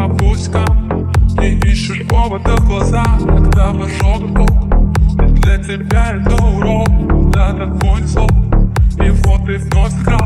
бабуська, ей ищут повода в глазах, когда жопу Ведь для тебя это урок, да, так концов, и вот ты вновь скрал.